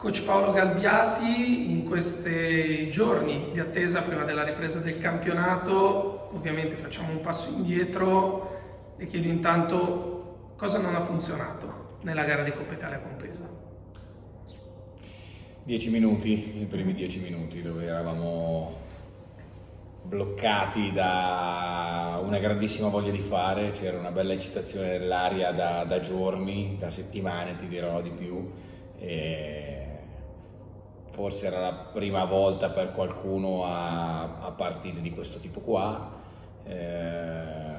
Coach Paolo Galbiati, in questi giorni di attesa prima della ripresa del campionato, ovviamente facciamo un passo indietro e chiedo intanto cosa non ha funzionato nella gara di Coppa Italia compresa. Dieci minuti, i primi dieci minuti dove eravamo bloccati da una grandissima voglia di fare, c'era una bella eccitazione nell'aria da, da giorni, da settimane ti dirò di più. E forse era la prima volta per qualcuno a, a partite di questo tipo qua, eh,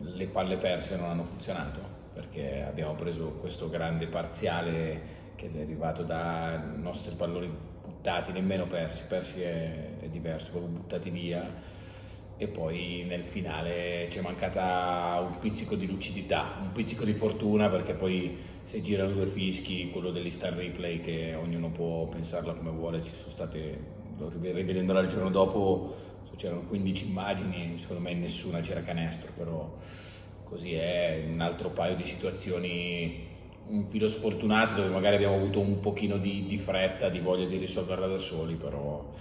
le palle perse non hanno funzionato perché abbiamo preso questo grande parziale che è arrivato dai nostri palloni buttati, nemmeno persi, persi è, è diverso, proprio buttati via e poi nel finale ci è mancata un pizzico di lucidità, un pizzico di fortuna perché poi se girano due fischi, quello dell'instant replay che ognuno può pensarla come vuole, ci sono state, rivedendola il giorno dopo, c'erano 15 immagini, secondo me nessuna c'era canestro, però così è un altro paio di situazioni un filo sfortunate dove magari abbiamo avuto un pochino di, di fretta, di voglia di risolverla da soli, però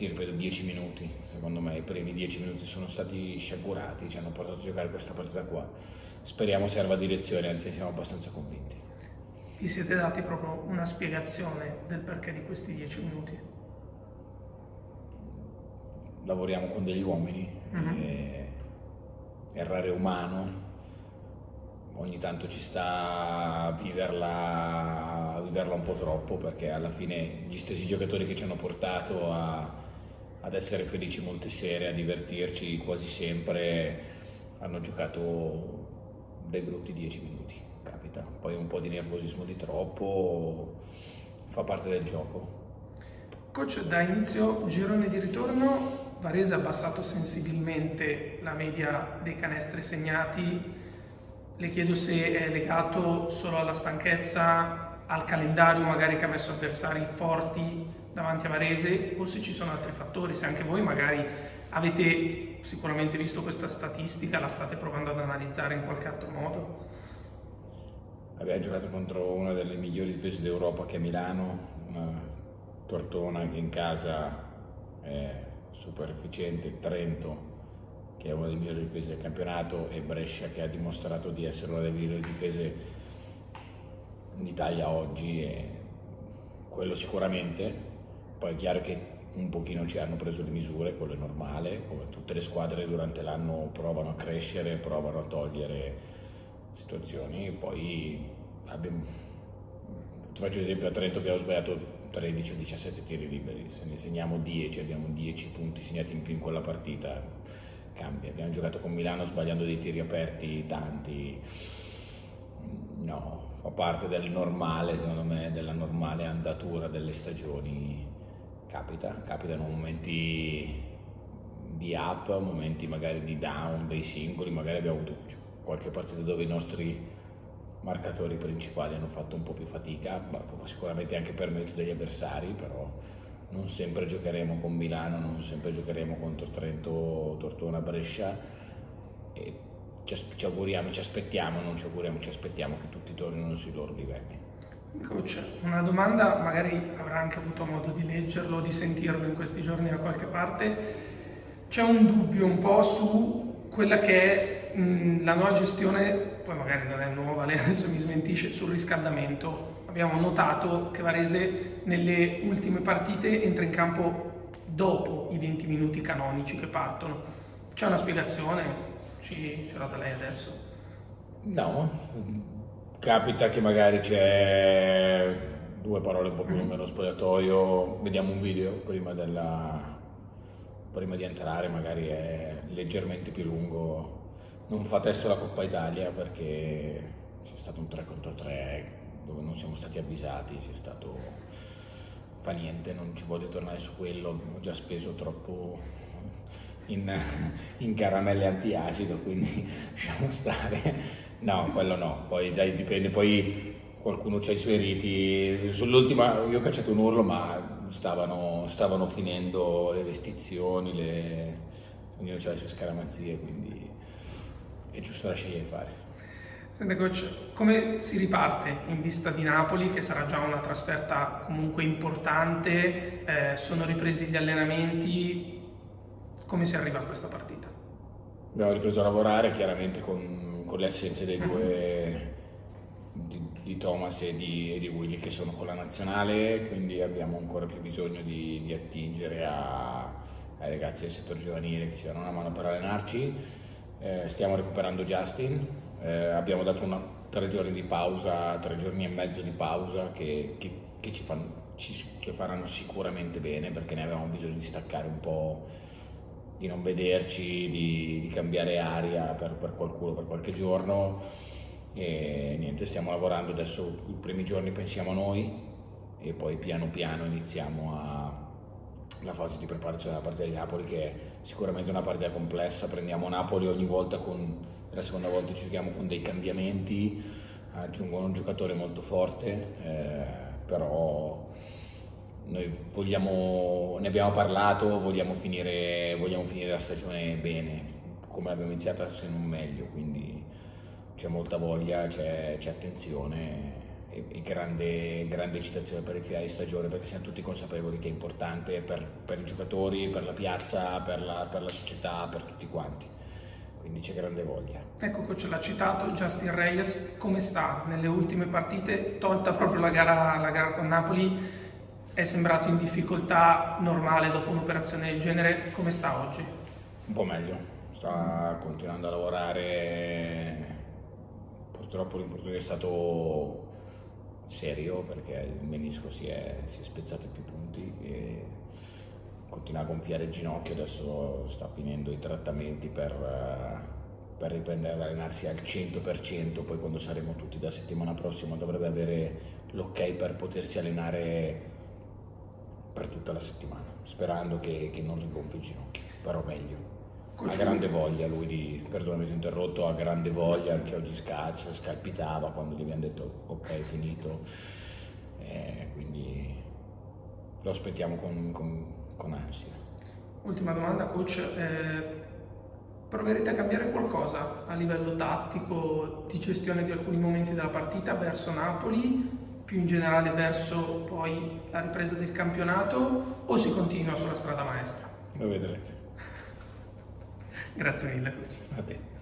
ti ripeto 10 minuti, secondo me i primi 10 minuti sono stati sciagurati, ci hanno portato a giocare questa partita qua. Speriamo serva direzione, anzi siamo abbastanza convinti. Vi siete dati proprio una spiegazione del perché di questi 10 minuti? Lavoriamo con degli uomini, uh-huh. errare umano, ogni tanto ci sta a viverla, a viverla un po' troppo perché alla fine gli stessi giocatori che ci hanno portato a ad essere felici molte sere, a divertirci quasi sempre, hanno giocato dei brutti dieci minuti, capita. Poi un po' di nervosismo di troppo, fa parte del gioco. Coach, da inizio girone di ritorno, Varese ha abbassato sensibilmente la media dei canestri segnati. Le chiedo se è legato solo alla stanchezza, al calendario magari che ha messo avversari forti davanti a Varese o se ci sono altri fattori, se anche voi magari avete sicuramente visto questa statistica, la state provando ad analizzare in qualche altro modo. Abbiamo giocato contro una delle migliori difese d'Europa che è Milano, una Tortona che in casa è super efficiente, Trento che è una delle migliori difese del campionato e Brescia che ha dimostrato di essere una delle migliori difese in Italia oggi quello sicuramente poi è chiaro che un pochino ci hanno preso le misure, quello è normale, come tutte le squadre durante l'anno provano a crescere, provano a togliere situazioni, poi abbiamo, ti faccio esempio a Trento abbiamo sbagliato 13 o 17 tiri liberi, se ne segniamo 10, abbiamo 10 punti segnati in più in quella partita, cambia. Abbiamo giocato con Milano sbagliando dei tiri aperti tanti, no, fa parte del normale, secondo me, della normale andatura delle stagioni capita, capitano momenti di up, momenti magari di down dei singoli, magari abbiamo avuto qualche partita dove i nostri marcatori principali hanno fatto un po' più fatica, sicuramente anche per merito degli avversari, però non sempre giocheremo con Milano, non sempre giocheremo contro Trento, Tortona, Brescia ci, ci auguriamo, ci aspettiamo, non ci auguriamo, ci aspettiamo che tutti tornino sui loro livelli. Coach, una domanda, magari avrà anche avuto modo di leggerlo, di sentirlo in questi giorni da qualche parte. C'è un dubbio un po' su quella che è mh, la nuova gestione, poi magari non è nuova, lei adesso mi smentisce, sul riscaldamento. Abbiamo notato che Varese nelle ultime partite entra in campo dopo i 20 minuti canonici che partono. C'è una spiegazione? Ci, ce l'ha da lei adesso? No, capita che magari c'è due parole un po' più lunghe nello spogliatoio, vediamo un video prima, della, prima di entrare, magari è leggermente più lungo. Non fa testo la Coppa Italia perché c'è stato un 3 contro 3 dove non siamo stati avvisati, c'è stato fa niente, non ci voglio tornare su quello, ho già speso troppo in, in caramelle antiacido, quindi lasciamo stare. No, quello no, poi già dipende, poi qualcuno ha i suoi riti. Sull'ultima io ho cacciato un urlo, ma stavano, stavano finendo le vestizioni, le... ognuno ha le sue scaramanzie, quindi è giusto lasciare fare. Senta coach, come si riparte in vista di Napoli, che sarà già una trasferta comunque importante, eh, sono ripresi gli allenamenti, come si arriva a questa partita? Abbiamo ripreso a lavorare chiaramente con, con le assenze dei due, di, di, Thomas e di, e di, Willy che sono con la nazionale, quindi abbiamo ancora più bisogno di, di attingere a, ai ragazzi del settore giovanile che ci danno una mano per allenarci. Eh, stiamo recuperando Justin, eh, abbiamo dato una, tre giorni di pausa, tre giorni e mezzo di pausa che, che, che ci, fanno, ci, che faranno sicuramente bene perché ne avevamo bisogno di staccare un po', di non vederci, di, di cambiare aria per, per qualcuno, per qualche giorno. E niente, stiamo lavorando adesso, i primi giorni pensiamo a noi e poi piano piano iniziamo a, la fase di preparazione della partita di Napoli che è sicuramente una partita complessa, prendiamo Napoli ogni volta con la seconda volta ci giochiamo con dei cambiamenti, aggiungono un giocatore molto forte, eh, però noi vogliamo, ne abbiamo parlato, vogliamo finire, vogliamo finire la stagione bene, come l'abbiamo iniziata se non meglio, quindi c'è molta voglia, c'è, c'è attenzione e, e grande, grande, eccitazione per il finale di stagione perché siamo tutti consapevoli che è importante per, per i giocatori, per la piazza, per la, per la società, per tutti quanti quindi c'è grande voglia. Ecco, coach l'ha citato, Justin Reyes, come sta nelle ultime partite, tolta proprio la gara, la gara con Napoli, è sembrato in difficoltà normale dopo un'operazione del genere, come sta oggi? Un po' meglio, sta continuando a lavorare, purtroppo l'infortunio è stato serio perché il menisco si è, si è spezzato in più punti e continua a gonfiare il ginocchio, adesso sta finendo i trattamenti per, per riprendere ad allenarsi al 100%, poi quando saremo tutti da settimana prossima dovrebbe avere l'ok per potersi allenare per tutta la settimana, sperando che, che non rigonfi il ginocchio, però meglio. Ha grande voglia lui di, perdonami se ho interrotto, ha grande voglia, anche oggi scalcia, scalpitava quando gli abbiamo detto ok è finito, eh, quindi lo aspettiamo con, con con ansia. Ultima domanda, coach. Eh, proverete a cambiare qualcosa a livello tattico di gestione di alcuni momenti della partita verso Napoli, più in generale verso poi la ripresa del campionato o si continua sulla strada maestra? Lo vedrete. Grazie mille. A te.